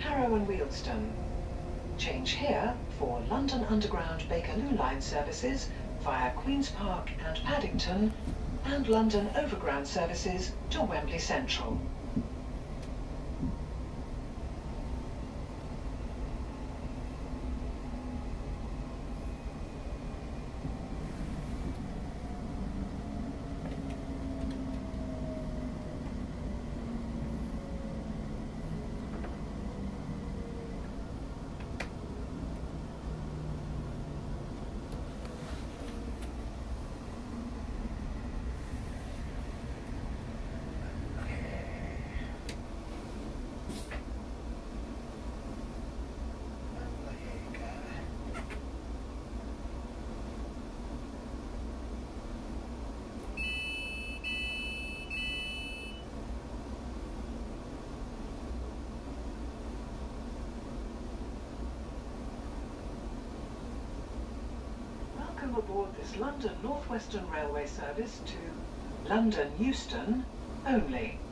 Harrow and Wealdstone. Change here for London Underground Bakerloo line services via Queen's Park and Paddington and London Overground services to Wembley Central. Aboard this London North Western Railway service to London Euston only.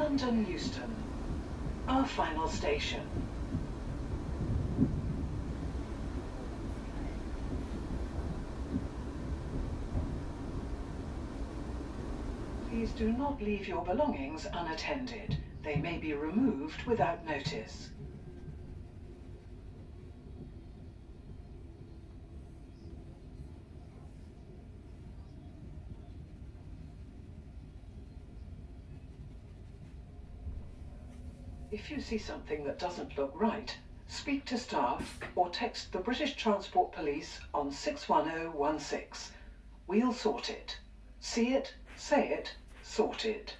London Euston, our final station. Please do not leave your belongings unattended. They may be removed without notice. If you see something that doesn't look right, speak to staff or text the British Transport Police on 61016. We'll sort it. See it, say it, sorted.